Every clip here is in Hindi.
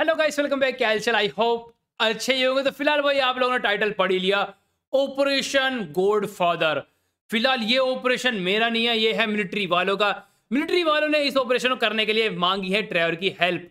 हेलो गाइस वेलकम बैक क्या चल? आई होप अच्छे ही होंगे। तो फ़िलहाल भाई आप लोगों ने टाइटल पढ़ ही लिया ऑपरेशन गोड फादर फ़िलहाल ये ऑपरेशन मेरा नहीं है, ये है मिलिट्री वालों का। मिलिट्री वालों ने इस ऑपरेशन को करने के लिए मांगी है ट्रेवर की हेल्प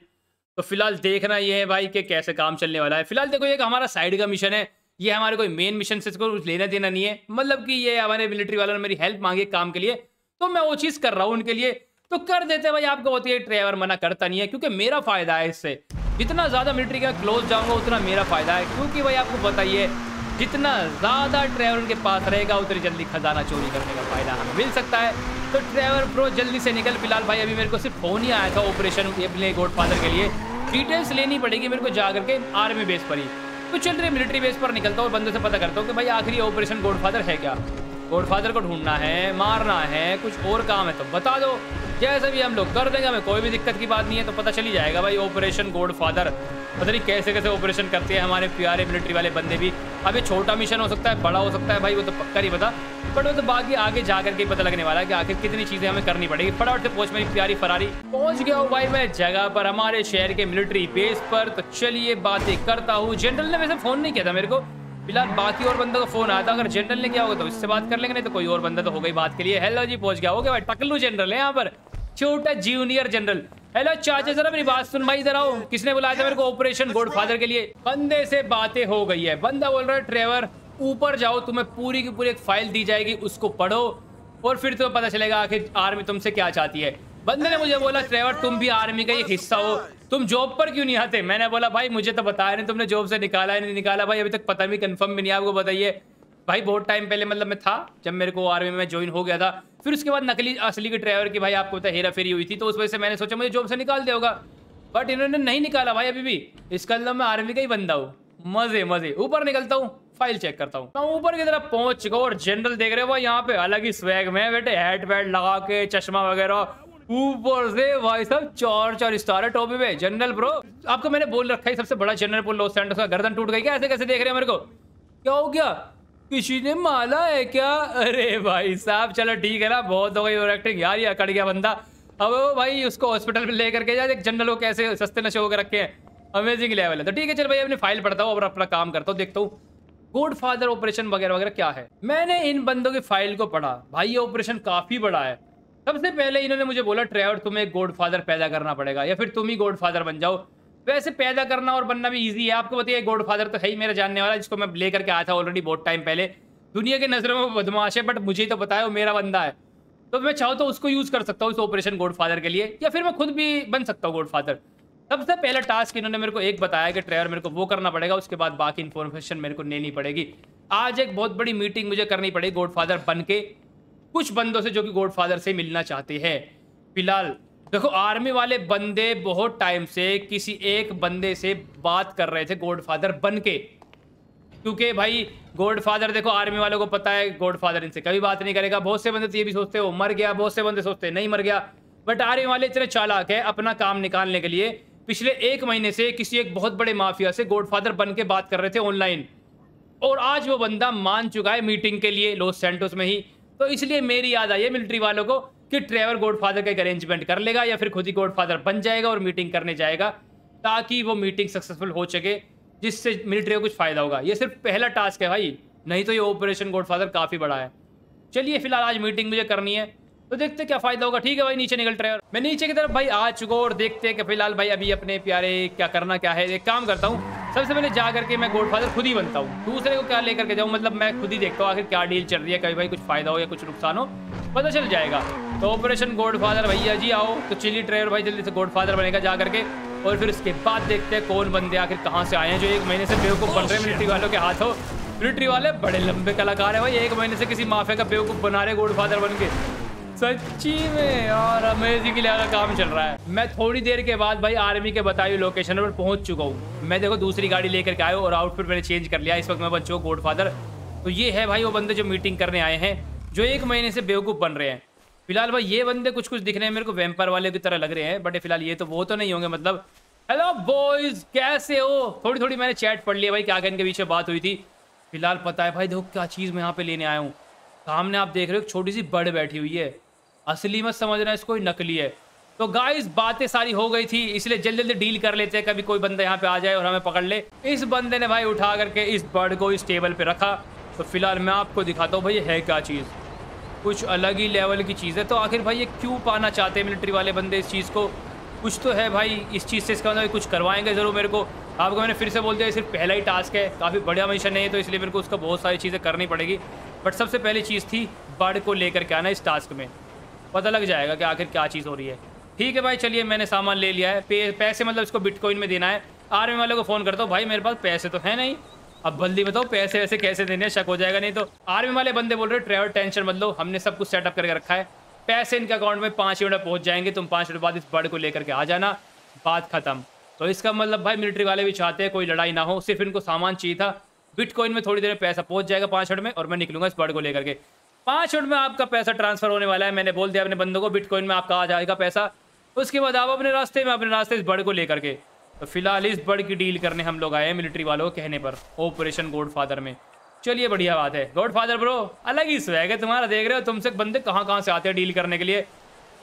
तो फ़िलहाल देखना ये है भाई कि कैसे काम चलने वाला है। फ़िलहाल देखो ये हमारा साइड का मिशन है। ये हमारे कोई मेन मिशन से इसको कुछ लेना देना नहीं है। मतलब कि ये हमारे मिलिट्री वालों ने मेरी हेल्प मांगी काम के लिए। तो मैं वो चीज़ कर रहा हूँ उनके लिए। तो कर देते भाई, आपको होती है ड्राइवर मना करता नहीं है, क्योंकि मेरा फ़ायदा है इससे। जितना ज़्यादा मिलिट्री का क्लोज जाऊँगा, उतना मेरा फ़ायदा है। क्योंकि भाई आपको बताइए, जितना ज़्यादा ड्राइवर के पास रहेगा, उतनी जल्दी खजाना चोरी करने का फ़ायदा हमें मिल सकता है। तो ड्राइवर प्रो जल्दी से निकल। फ़िलहाल भाई अभी मेरे को सिर्फ़ फ़ोन ही आया था ऑपरेशन अपने गोड फादर के लिए। डिटेल्स लेनी पड़ेगी मेरे को जा करके आर्मी बेस पर ही। तो चल रहे मिलिट्री बेस पर निकलता हूँ बंदे से पता करता हूँ कि भाई आखिर ऑपरेशन गोड फादर है क्या। गोड फादर को ढूंढना है, मारना है, कुछ और काम है तो बता दो। जैसे भी हम लोग कर देंगे, हमें कोई भी दिक्कत की बात नहीं है तो पता चली जाएगा भाई ऑपरेशन गोड फादर पता नहीं कैसे कैसे ऑपरेशन करते हैं हमारे प्यारे मिलिट्री वाले बंदे भी। अब ये छोटा मिशन हो सकता है, बड़ा हो सकता है, भाई, वो तो पक्का नहीं पता। बट वो तो बाकी आगे जा करके पता लगने वाला है कि आखिर कितनी चीज़ें हमें करनी पड़ेगी। फटाफट से पहुँच मेरी प्यारी फरारी पहुँच गया हूँ भाई मैं जगह पर, हमारे शहर के मिलिट्री बेस पर। तो चलिए बातें करता हूँ। जनरल ने वैसे फ़ोन नहीं किया था मेरे को। फ़िलहाल बाकी और बंदा का फ़ोन आया था। अगर जनरल ने क्या होगा तो इससे बात कर लेंगे, नहीं तो कोई और बंदा तो हो गई बात के लिए। हेलो जी, पहुँच गया। गया भाई टकलू जनरल है यहाँ पर। छोटा जूनियर जनरल हेलो चाचा, जरा मेरी बात सुन। भाई, जरा किसने बुलाया था मेरे को ऑपरेशन गोड फादर के लिए? बंदे से बातें हो गई है। बंदा बोल रहा है ट्रेवर ऊपर जाओ, तुम्हें पूरी की पूरी एक फ़ाइल दी जाएगी, उसको पढ़ो और फिर तुम्हें पता चलेगा आखिर आर्मी तुमसे क्या चाहती है। बंदे ने मुझे बोला, ट्रेवर, तुम भी आर्मी का एक हिस्सा हो। तुम जॉब पर क्यों नहीं आते? मैंने बोला, भाई, मुझे तो बताया नहीं, तुमने जॉब से निकाला है नहीं निकाला। भाई, अभी तक पता भी कंफर्म भी नहीं आपको बताइए। भाई, बहुत टाइम पहले मतलब मैं था, जब मेरे को आर्मी में ज्वाइन हो गया था। फिर उसके बाद नकली, असली के ड्राइवर की भाई, आपको पता हेरा फेरी हुई थी तो उस वजह से मैंने सोचा, मुझे जॉब से निकाल दिया होगा। बट इन्होंने नहीं निकाला भाई अभी भी। इसका मतलब मैं आर्मी का ही बंदा हूँ। मज़े मज़े। ऊपर निकलता हूँ फ़ाइल चेक करता हूँ। ऊपर की तरफ़ पहुँच चुका और जनरल देख रहे हो यहाँ पे अलग ही स्वैग में बेटे हेड वेड लगा के, चश्मा वगैरह। ऊपर से भाई साहब, चार चार स्टार है टॉपी पे जनरल ब्रो आपको मैंने बोल रखा है, सबसे बड़ा जनरल पुल लॉस सैंटोस का गर्दन टूट गई क्या? ऐसे कैसे देख रहे हैं मेरे को? क्या हो गया? किसी ने माला है क्या? अरे भाई साहब, चलो ठीक है ना, बहुत हो गई एक्टिंग यार, ये अकड़ गया बंदा। अब भाई उसको हॉस्पिटल में लेकर के जाए जनरल को कैसे सस्ते नशे होकर रखे हैं। अमेजिंग लेवल है। तो ठीक है, चल भाई, अपनी फ़ाइल पढ़ता हूँ और अपना काम करता हूँ, देखता हूँ। गुड फादर ऑपरेशन वगैरह वगैरह क्या है? मैंने इन बंदों की फ़ाइल को पढ़ा। भाई, ये ऑपरेशन काफ़ी बड़ा है। सबसे पहले इन्होंने मुझे बोला, ट्रेवर, तुम्हें एक गोड फादर पैदा करना पड़ेगा, या फिर तुम ही गोड फादर बन जाओ। वैसे पैदा करना और बनना भी इजी है। आपको बताइए गोड फादर तो है ही मेरा जानने वाला, जिसको मैं लेकर के आया था ऑलरेडी बहुत टाइम पहले। दुनिया के नज़रों में बदमाश है बट मुझे तो बताया वो मेरा बंदा है। तो मैं चाहूँ तो उसको यूज़ कर सकता हूँ इस ऑपरेशन गोड फादर के लिए, या फिर मैं खुद भी बन सकता हूँ गोड फादर सबसे पहला टास्क इन्होंने मेरे को एक बताया कि ट्रेवर, मेरे को वो करना पड़ेगा, उसके बाद बाकी इन्फॉर्मेशन मेरे को लेनी पड़ेगी। आज एक बहुत बड़ी मीटिंग मुझे करनी पड़ेगी गोड फादर बन के। कुछ बंदों से जो कि गोड फादर से मिलना चाहते हैं। फ़िलहाल, देखो आर्मी वाले बंदे बहुत टाइम से किसी एक बंदे से बात कर रहे थे गॉड फादर बन के। क्योंकि भाई गॉड फादर देखो आर्मी वालों को पता है गॉड फादर इनसे कभी बात नहीं करेगा। बहुत से बंदे तो ये भी सोचते हो मर गया, बहुत से बंदे सोचते नहीं मर गया। बट आर्मी वाले इतने चालाक है अपना काम निकालने के लिए। पिछले एक महीने से किसी एक बहुत बड़े माफिया से गॉड फादर बन के बात कर रहे थे ऑनलाइन और आज वो बंदा मान चुका है मीटिंग के लिए लॉस सेंटोस में ही। तो इसलिए मेरी याद आई है मिलिट्री वालों को कि ट्रेवर गोड फादर का एक अरेंजमेंट कर लेगा या फिर खुद ही गोड फादर बन जाएगा और मीटिंग करने जाएगा, ताकि वो मीटिंग सक्सेसफुल हो सके, जिससे मिलिट्री को कुछ फ़ायदा होगा। ये सिर्फ़ पहला टास्क है भाई, नहीं तो ये ऑपरेशन गोड फादर काफ़ी बड़ा है। चलिए फ़िलहाल आज मीटिंग मुझे करनी है तो देखते क्या फ़ायदा होगा। ठीक है भाई, नीचे निकल रहे मैं नीचे की तरफ़ भाई आ चुका और देखते हैं कि फ़िलहाल भाई अभी अपने प्यारे क्या करना, क्या है। एक काम करता हूँ सबसे पहले जा करके मैं गोड फादर खुद ही बनता हूँ। दूसरे को क्या लेकर के जाऊँ? मतलब मैं खुद ही देखता हूँ आखिर क्या डील चल रही है कभी भाई कुछ फ़ायदा हो या कुछ नुकसान हो पता चल जाएगा। तो ऑपरेशन गोड फादर भैया जी आओ तो चिली ट्रेवर भाई जल्दी से गोड फादर बनेगा जा करके और फिर उसके बाद देखते हैं कौन बंदे आखिर कहाँ से आए हैं जो एक महीने से बेवकूफ़ बन रहे हैं मिलिट्री वालों के हाथों। मिलिट्री वाले बड़े लंबे कलाकार है भाई एक महीने से किसी माफिया का बेवकूफ़ बना रहे गोड फादर बन के। सच्ची में यार अमेजिंग का काम चल रहा है। मैं थोड़ी देर के बाद भाई आर्मी के बताई लोकेशन पर पहुँच चुका हूँ। मैं देखो दूसरी गाड़ी लेकर के आयो और आउटफिट मैंने चेंज कर लिया। इस वक्त मैं बन चुका गोड फादर तो ये है भाई वो बंदे जो मीटिंग करने आए हैं, जो एक महीने से बेवकूफ़ बन रहे हैं। फ़िलहाल भाई ये बंदे कुछ कुछ दिख रहे हैं मेरे को वेम्पर वाले की तरह लग रहे हैं बट फ़िलहाल ये तो वो तो नहीं होंगे मतलब। हेलो बॉयज़ कैसे हो? थोड़ी थोड़ी मैंने चैट पढ़ लिया भाई, क्या इनके पीछे बात हुई थी। फ़िलहाल पता है भाई देखो क्या चीज़ मैं यहाँ पे लेने आया हूँ। सामने आप देख रहे हो, एक छोटी सी बर्ड बैठी हुई है। असली मत समझना, इसको नकली है। तो गाइस बातें सारी हो गई थी, इसलिए जल्दी जल्दी डील कर लेते हैं, कभी कोई बंदा यहाँ पे आ जाए और हमें पकड़ ले। इस बंदे ने भाई उठा करके इस बर्ड को इस टेबल पे रखा। तो फ़िलहाल मैं आपको दिखाता हूँ भाई है क्या चीज़? कुछ अलग ही लेवल की चीज़ है। तो आखिर भाई, ये क्यों पाना चाहते हैं मिलिट्री वाले बंदे इस चीज़ को? कुछ तो है भाई, इस चीज़ से इसका मतलब कुछ करवाएँगे ज़रूर मेरे को। आपको मैंने फिर से बोल दिया सिर्फ़ पहला ही टास्क है। काफ़ी बढ़िया मिशन है तो इसलिए मेरे को उसका बहुत सारी चीज़ें करनी पड़ेगी। बट सबसे पहली चीज़ थी बर्ड को लेकर के आना इस टास्क में। पता लग जाएगा कि आखिर क्या चीज़ हो रही है। ठीक है भाई, चलिए मैंने सामान ले लिया है। पैसे मतलब इसको बिटकॉइन में देना है। आर्मी वाले को फ़ोन करता हूँ, भाई, मेरे पास पैसे तो है नहीं। अब बल्दी बताओ पैसे वैसे कैसे देने शक हो जाएगा नहीं तो। आर्मी वाले बंदे बोल रहे ट्रेवल टेंशन मतलब हमने सब कुछ सेटअप करके रखा है। पैसे इनके अकाउंट में पाँच मिनट पहुँच जाएँगे। तुम पाँच मिनट बाद इस बर्ड को लेकर के आ जाना। बात खत्म। तो इसका मतलब भाई, मिलिट्री वाले भी चाहते हैं कोई लड़ाई ना हो। सिर्फ़ इनको सामान चाहिए था। बिटकॉइन में थोड़ी देर में पैसा पहुँच जाएगा पाँच मिनट में और मैं निकलूँगा इस बर्ड को लेकर के। पाँच मिनट में आपका पैसा ट्रांसफ़र होने वाला है। मैंने बोल दिया अपने बंदों को बिटकॉइन में आपका आ जाएगा पैसा। उसके बाद आप अपने रास्ते में, अपने रास्ते इस बर्ड को लेकर के। तो फ़िलहाल इस बर्ड की डील करने हम लोग आए हैं मिलिट्री वालों के कहने पर ऑपरेशन गोड फादर में। चलिए, बढ़िया बात है। गॉड फादर ब्रो अलग ही स्वैग है तुम्हारा, देख रहे हो तुमसे बंदे कहाँ कहाँ से आते हैं डील करने के लिए।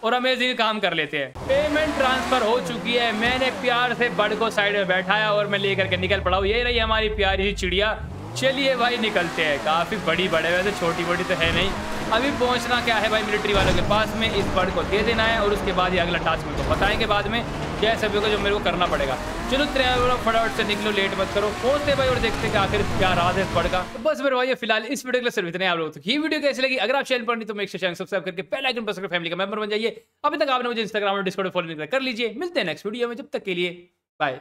और अमेजिंग काम कर लेते हैं। पेमेंट ट्रांसफ़र हो चुकी है। मैंने प्यार से बर्ड को साइड में बैठाया और मैं लेकर के निकल पड़ा हूँ। ये रही हमारी प्यारी चिड़िया। चलिए भाई, निकलते हैं। काफ़ी बड़ी बड़े, वैसे छोटी बड़ी तो है नहीं। अभी पहुँचना क्या है भाई मिलिट्री वालों के पास में? इस बर्ड को दे देना है और उसके बाद ये अगला टास्क मेरे को बताएँगे बाद में क्या सभी को जो मेरे को करना पड़ेगा। चलो ड्राइवर फटाफट से निकलो लेट मत करो। पहुँचते भाई और देखते कि आखिर क्या राज है इस बर्ड का। तो बस मेरे भाई फ़िलहाल इस वीडियो के सिर्फ़ इतने आप लोग ये वीडियो कैसी लगी? अगर आप चैनल पर नहीं तो मेक चैनल सब्सक्राइब करके पहले आइकन पर फैमिली का मेंबर बन जाइए। अभी तक आपने मुझे इंस्टाग्राम और डिस्कॉर्ड फॉलो कर लीजिए। मिलते हैं नेक्स्ट वीडियो में, जब तक के लिए बाय